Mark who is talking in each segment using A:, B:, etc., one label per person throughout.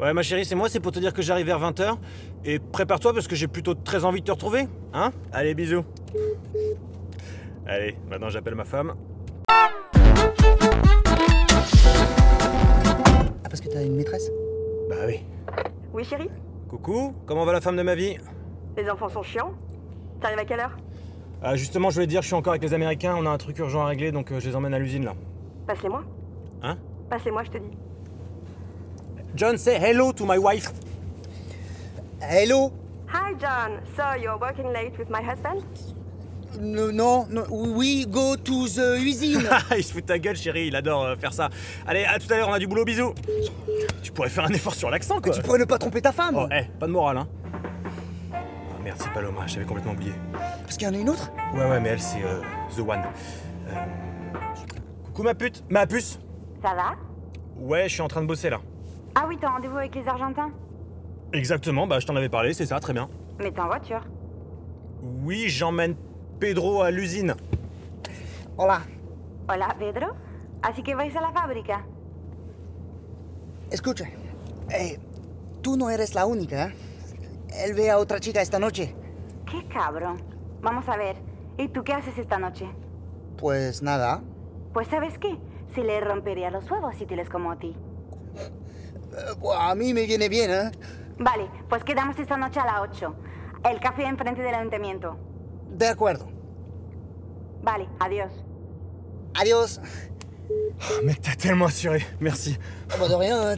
A: Ouais, ma chérie, c'est moi, c'est pour te dire que j'arrive vers 20h. Et prépare-toi parce que j'ai plutôt très envie de te retrouver. Hein? Allez, bisous. Allez, maintenant j'appelle ma femme.
B: Ah, parce que t'as une maîtresse?
A: Bah oui.
C: Oui, chérie?
A: Coucou, comment va la femme de ma vie?
C: Les enfants sont chiants T'arrives à quelle heure?
A: Ah, justement, je voulais te dire, je suis encore avec les Américains, on a un truc urgent à régler, donc euh, je les emmène à l'usine là.
C: Passe-les-moi.
A: Hein?
C: Passe-les-moi, je te dis.
A: John, say hello to my wife.
B: Hello?
C: Hi, John. So, you're working late with my husband?
B: Non, non, non, oui, go to the usine
A: il se fout de ta gueule, chérie, il adore euh, faire ça. Allez, à tout à l'heure, on a du boulot, bisous. Tu pourrais faire un effort sur l'accent, quoi.
B: Tu pourrais ne pas tromper ta femme
A: Oh, eh, pas de morale, hein. Ah, merde, c'est Paloma, j'avais complètement oublié.
B: Parce qu'il y en a une autre?
A: Ouais, ouais, mais elle, c'est euh, The One. Euh, Coucou ma pute, ma puce.
C: Ça va?
A: Ouais, je suis en train de bosser là.
C: Ah oui, t'as rendez-vous avec les Argentins
A: Exactement, bah je t'en avais parlé, c'est ça, très bien.
C: Mais t'es en voiture.
A: Oui, j'emmène Pedro à l'usine.
B: Hola.
C: Hola, Pedro. Así que vais a la fábrica.
B: Escucha, eh, tú no eres la única, ¿eh? Él ve a otra chica esta noche.
C: Qué cabrón. Vamos a ver. ¿Y tú qué haces esta noche?
B: Pues nada.
C: Pues ¿sabes qué? Se le rompería los huevos si tienes como a ti.
B: Eh, buah, a mí me viene bien, ¿eh?
C: Vale, pues quedamos esta noche a las 8. El café enfrente del ayuntamiento.
B: De acuerdo.
C: Vale, adiós.
B: Adiós.
A: Oh, mec, t'as tellement assuré, merci.
B: Oh, bah de rien, hein,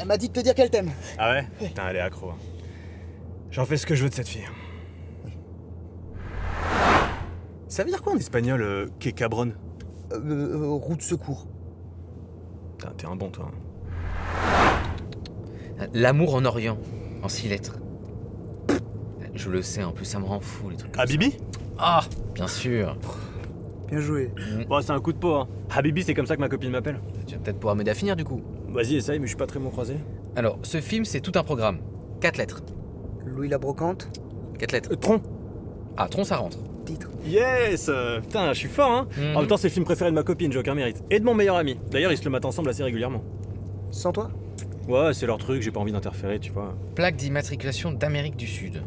B: elle m'a dit de te dire qu'elle t'aime.
A: Ah ouais? Putain, elle est accro. hein. J'en fais ce que je veux de cette fille. Ça veut dire quoi en espagnol, euh, que cabron
B: Euh, euh, roue de secours.
A: T'es un bon, toi.
D: L'amour en Orient, en six lettres. Je le sais, en plus ça me rend fou les trucs. comme
A: Ah,
D: Ah, bien sûr.
B: Bien joué.
A: Bon, c'est un coup de peau, hein. Habibi, c'est comme ça que ma copine m'appelle.
D: Tu vas peut-être pouvoir m'aider à finir du coup.
A: Vas-y, essaye, mais je suis pas très bon croisé.
D: Alors, ce film, c'est tout un programme. Quatre lettres.
B: Louis la brocante.
D: Quatre lettres.
A: Euh, Tron
D: Ah, tronc, ça rentre.
B: Titre.
A: Yes euh, Putain, je suis fort, hein
D: Mhm.
A: En même temps, c'est le film préféré de ma copine, j'ai aucun mérite. Et de mon meilleur ami. D'ailleurs, ils se le mettent ensemble assez régulièrement.
B: Sans toi?
A: Ouais, c'est leur truc, j'ai pas envie d'interférer, tu vois.
D: Plaque d'immatriculation d'Amérique du Sud.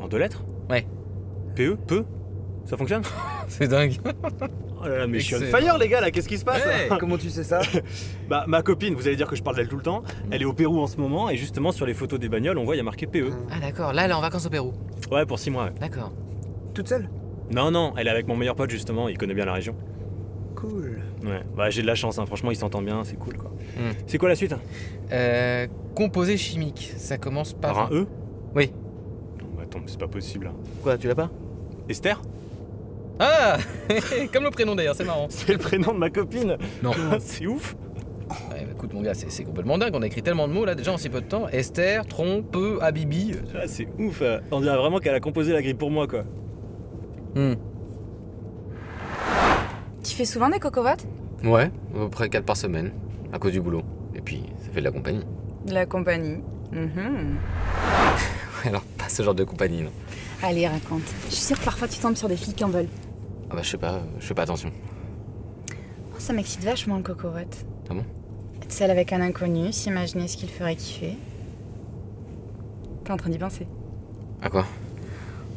A: En deux lettres?
D: Ouais.
A: PE Peu Ça fonctionne?
D: C'est dingue.
A: Oh là là, mais je suis on fire, les gars, là, qu'est-ce qui se passe.
B: Comment tu sais ça?
A: Bah, ma copine, vous allez dire que je parle d'elle tout le temps, elle est au Pérou en ce moment, et justement, sur les photos des bagnoles, on voit, il y a marqué PE.
D: Ah d'accord, là elle est en vacances au Pérou.
A: Ouais, pour six mois, ouais.
D: D'accord.
B: Toute seule?
A: Non, non, elle est avec mon meilleur pote, justement, il connaît bien la région.
B: Cool.
A: Ouais, bah, j'ai de la chance, hein. franchement, ils s'entendent bien, c'est cool, quoi.
D: Hmm.
A: C'est quoi la suite
D: Euh, composé chimique, ça commence par...
A: Par un E?
D: Oui.
A: Non, bah, attends, mais c'est pas possible.
D: Quoi, tu l'as pas?
A: Esther?
D: Ah Comme le prénom d'ailleurs, c'est marrant.
A: C'est le prénom de ma copine
D: Non.
A: C'est ouf
D: Ouais, bah, écoute mon gars, c'est complètement dingue, on a écrit tellement de mots là déjà en si peu de temps. Esther, tronc, peu, Habibi.
A: Ah, C'est ouf euh. On dirait vraiment qu'elle a composé la grille pour moi, quoi.
D: Hmm.
E: Tu fais souvent des cocovotes
D: Ouais, à peu près 4 par semaine, à cause du boulot. Et puis, ça fait de la compagnie.
E: De la compagnie. Mhm.
D: Alors, pas ce genre de compagnie, non.
E: Allez, raconte. Je suis sûre que parfois tu tombes sur des filles qui en veulent.
D: Ah bah je sais pas, je fais pas attention.
E: Oh, ça m'excite vachement le cocovote.
D: Ah bon?
E: Être seule avec un inconnu, s'imaginer ce qu'il ferait kiffer. T'es en train d'y penser.
D: À quoi?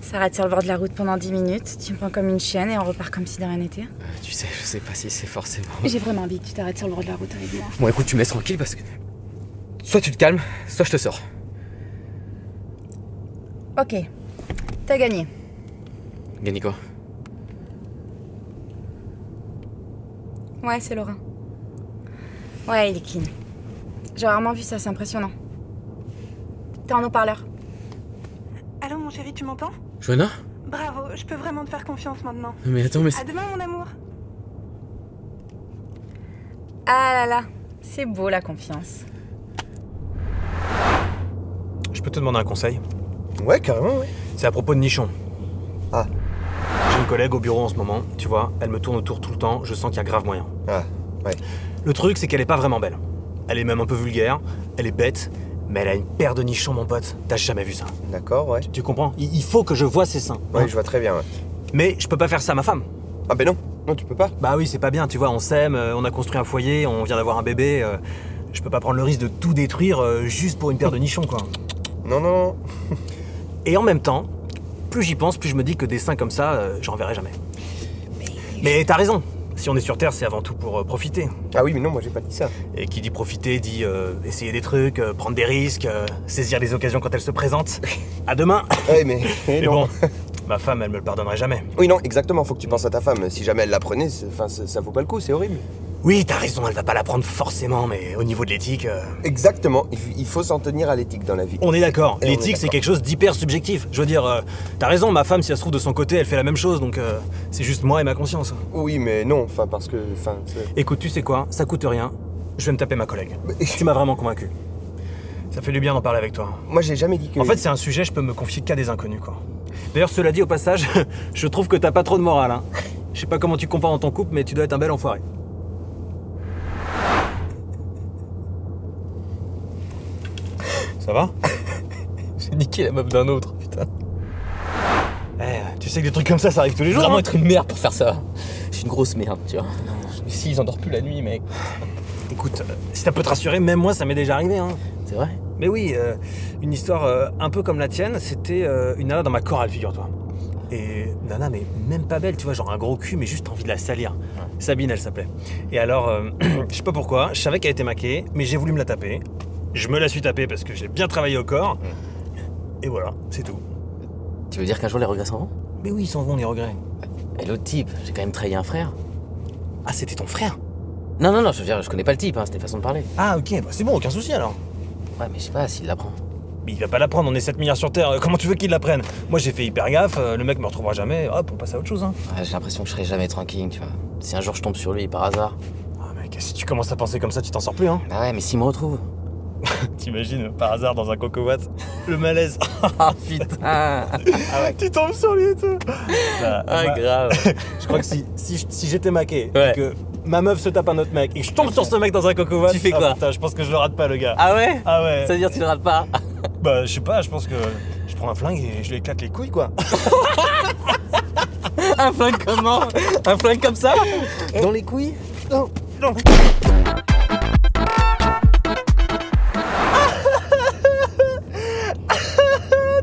E: S'arrête sur le bord de la route pendant 10 minutes, tu me prends comme une chienne et on repart comme si de rien n'était.
D: Euh, Tu sais, je sais pas si c'est forcément...
E: J'ai vraiment envie que tu t'arrêtes sur le bord de la route avec moi.
D: Bon écoute, tu me laisses tranquille parce que... Soit tu te calmes, soit je te sors.
E: Ok. T'as gagné.
D: Gagné quoi?
E: Ouais, c'est Laurent. Ouais, il est clean. J'ai rarement vu ça, c'est impressionnant. T'es en haut-parleur.
F: Allô mon chéri, tu m'entends?
D: Joanna
F: Bravo, je peux vraiment te faire confiance maintenant.
D: Mais attends, mais...
F: À demain mon amour.
E: Ah là là, c'est beau la confiance.
A: Je peux te demander un conseil?
B: Ouais, carrément, ouais.
A: C'est à propos de Nichon.
B: Ah.
A: J'ai une collègue au bureau en ce moment, tu vois, elle me tourne autour tout le temps, je sens qu'il y a grave moyen.
B: Ah, ouais.
A: Le truc, c'est qu'elle est pas vraiment belle. Elle est même un peu vulgaire, elle est bête, mais elle a une paire de nichons, mon pote. T'as jamais vu ça.
B: D'accord, ouais.
A: Tu comprends? Il, il faut que je vois ses seins.
B: Ouais,
A: hein.
B: je vois très bien, ouais.
A: Mais je peux pas faire ça à ma femme.
B: Ah, ben non. Non, tu peux pas.
A: Bah oui, c'est pas bien, tu vois, on s'aime, euh, on a construit un foyer, on vient d'avoir un bébé. euh, Je peux pas prendre le risque de tout détruire euh, juste pour une paire de nichons, quoi.
G: Non, non.
A: Et en même temps, plus j'y pense, plus je me dis que des seins comme ça, euh, j'en verrai jamais. Mais t'as raison. Si on est sur Terre, c'est avant tout pour euh, profiter.
G: Ah oui, mais non, moi j'ai pas dit ça.
A: Et qui dit profiter dit euh, essayer des trucs, euh, prendre des risques, saisir les occasions quand elles se présentent. À demain.
G: Ouais, mais.
A: Mais bon, ma femme, elle me le pardonnerait jamais.
G: Oui, non, exactement, faut que tu penses à ta femme. Si jamais elle la prenait, c'est- enfin, ça, vaut pas le coup, c'est horrible.
A: Oui, t'as raison, elle va pas la prendre forcément, mais au niveau de l'éthique, euh,
G: Exactement, il, faut s'en tenir à l'éthique dans la vie.
A: on est d'accord. L'éthique, c'est quelque chose d'hyper subjectif. Je veux dire, euh, t'as raison, ma femme, si elle se trouve de son côté, elle fait la même chose, donc euh, c'est juste moi et ma conscience.
G: Oui, mais non, enfin, parce que. C'est-
A: Écoute, tu sais quoi, ça coûte rien. Je vais me taper ma collègue.
G: Mais-
A: Tu m'as vraiment convaincu. Ça fait du bien d'en parler avec toi.
G: moi j'ai jamais dit que.
A: En fait, c'est un sujet, je peux me confier qu'à des inconnus, quoi. D'ailleurs, cela dit au passage, je trouve que t'as pas trop de morale, hein. Je sais pas comment tu compares dans ton couple, mais tu dois être un bel enfoiré. Ça va?
D: J'ai niqué la meuf d'un autre, putain.
A: Eh, tu sais que des trucs comme ça, ça arrive tous les jours.
D: Vraiment
A: hein.
D: être une merde pour faire ça. Je suis une grosse merde, tu vois. Si, j'endors plus la nuit, mec.
A: Écoute, euh, si ça peut te rassurer, même moi, ça m'est déjà arrivé, hein.
D: C'est vrai?
A: Mais oui, euh, une histoire euh, un peu comme la tienne, c'était euh, une nana dans ma chorale, figure-toi. Et nana, mais même pas belle, tu vois, genre un gros cul, mais juste envie de la salir. Sabine, elle s'appelait. Et alors, je sais pas pourquoi, je savais qu'elle était maquée, mais j'ai voulu me la taper. Je me la suis tapée parce que j'ai bien travaillé au corps. Et voilà, c'est tout.
D: Tu veux dire qu'un jour les regrets s'en vont?
A: Mais oui, ils s'en vont les regrets.
D: Et l'autre type, j'ai quand même trahi un frère.
A: Ah, c'était ton frère?
D: Non, non, non, je veux dire, je connais pas le type, hein, c'était façon de parler.
A: Ah, ok, bah c'est bon, aucun souci alors.
D: Ouais, mais je sais pas s'il l'apprend.
A: Mais il va pas la prendre, on est 7 milliards sur Terre, euh, comment tu veux qu'il la prenne? Moi j'ai fait hyper gaffe, euh, le mec me retrouvera jamais, hop, on passe à autre chose, hein.
D: Ouais, j'ai l'impression que je serai jamais tranquille, tu vois. Si un jour je tombe sur lui par hasard.
A: Ah mec, si tu commences à penser comme ça, tu t'en sors plus, hein?
D: Bah ouais, mais s'il me retrouve.
A: T'imagines, par hasard, dans un coco watt, le malaise.
D: Ah putain
A: tu tombes sur lui et tout. Bah,
D: Ah,
A: bah,
D: grave
A: je crois que si, si, si j'étais maqué,
D: Ouais.
A: et que ma meuf se tape un autre mec, et que je tombe sur ce mec dans un coco
D: Tu fais
A: ah,
D: quoi
A: putain, Je pense que je le rate pas, le gars.
D: Ah ouais
A: Ah ouais
D: Ça veut dire que tu le rates pas
A: Bah, je sais pas, je pense que je prends un flingue et je lui éclate les couilles, quoi.
D: Un flingue comment Un flingue comme ça Dans les couilles
A: Non, non.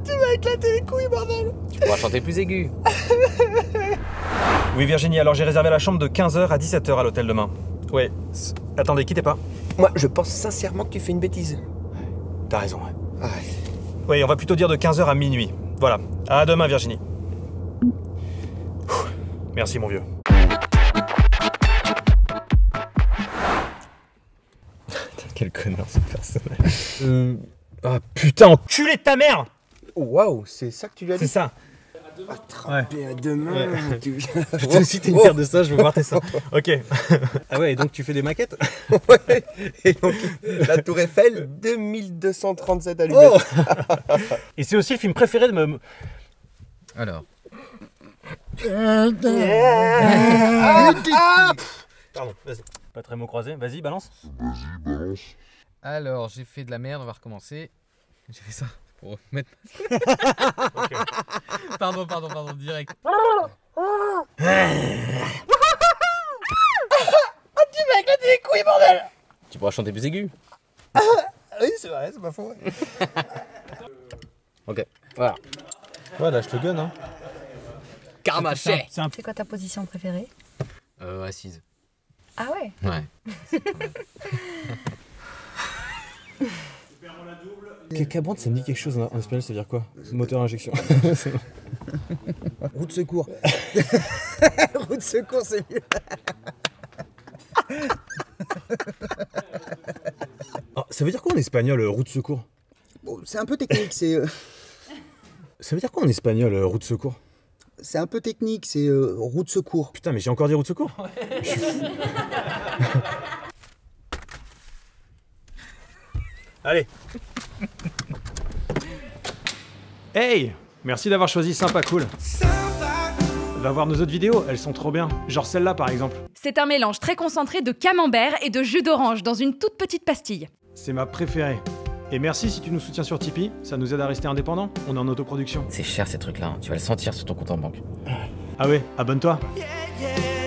A: tu m'as éclaté les couilles, bordel
D: Tu pourras chanter plus aigu.
A: Oui, Virginie, alors j'ai réservé la chambre de 15h à 17h à l'hôtel demain. Ouais. Attendez, quittez pas.
G: Moi, je pense sincèrement que tu fais une bêtise.
A: T'as raison, ouais.
G: Ah,
A: Oui, on va plutôt dire de 15h à minuit. Voilà. À demain, Virginie. Ouh. Merci, mon vieux. Quel connard ce personnage. Euh... Ah putain, enculé de ta mère
G: Waouh, c'est ça que tu lui as
A: C'est
G: dit?
A: ça.
G: Et à demain, tu viens.
A: Putain, si t'es une paire de ça, je veux voir tes seins. Ok. ah ouais, et donc tu fais des maquettes
G: Ouais. Et donc, la Tour Eiffel, 2237 allumettes.
A: Oh Et c'est aussi le film préféré de me...
D: Alors.
A: Pardon, vas-y. Pas très mot croisé, vas-y, balance.
D: Alors, j'ai fait de la merde, on va recommencer. J'ai fait ça pour mettre. Pardon, pardon, pardon, direct. Tu pourras chanter plus aigu.
G: Oui, c'est vrai, c'est pas faux.
D: Ok, voilà.
A: Ouais, là, je te gunne, hein.
D: Karma
A: C'est un...
E: C'est quoi ta position préférée?
D: Euh, assise.
E: Ah ouais
D: Ouais.
A: Cacabrante, ça me dit quelque chose en espagnol, ça veut dire quoi? Moteur injection.
B: Route secours. Route secours, c'est mieux.
A: Ah, ça veut dire quoi en espagnol, euh, route secours?
B: Bon, c'est un peu technique, c'est euh,
A: Ça veut dire quoi en espagnol, euh, route secours?
B: C'est un peu technique, c'est euh, route secours.
A: Putain, mais j'ai encore dit route secours? Je suis fou. Allez. Hey Merci d'avoir choisi Sympa Cool. Va voir nos autres vidéos, elles sont trop bien. Genre celle-là par exemple.
H: C'est un mélange très concentré de camembert et de jus d'orange dans une toute petite pastille.
A: C'est ma préférée. Et merci si tu nous soutiens sur Tipeee, ça nous aide à rester indépendants. On est en autoproduction.
D: C'est cher ces trucs-là, hein. tu vas le sentir sur ton compte en banque.
A: Ah ouais, abonne-toi.
I: yeah.